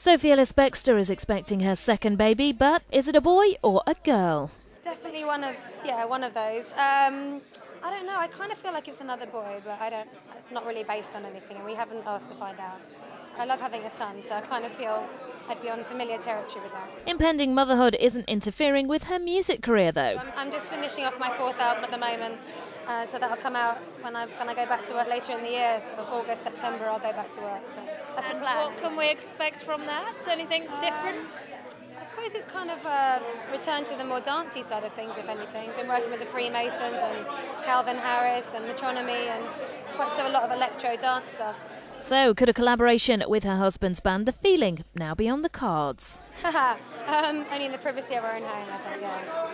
Sophie Ellis Bextor is expecting her second baby, but is it a boy or a girl? Definitely one of yeah one of those. Um, I don't know. I kind of feel like it's another boy, but I don't. It's not really based on anything, and we haven't asked to find out. I love having a son, so I kind of feel I'd be on familiar territory with that. Impending motherhood isn't interfering with her music career, though. I'm, I'm just finishing off my fourth album at the moment, uh, so that'll come out when I when I go back to work later in the year. Sort of August, September, I'll go back to work. So that's the plan. What can we expect from that? Anything different? I suppose it's kind of a return to the more dancey side of things, if anything. Been working with the Freemasons and Calvin Harris and Metronomy and quite so a lot of electro dance stuff. So, could a collaboration with her husband's band The Feeling now be on the cards? um, only in the privacy of our own home, I think, yeah.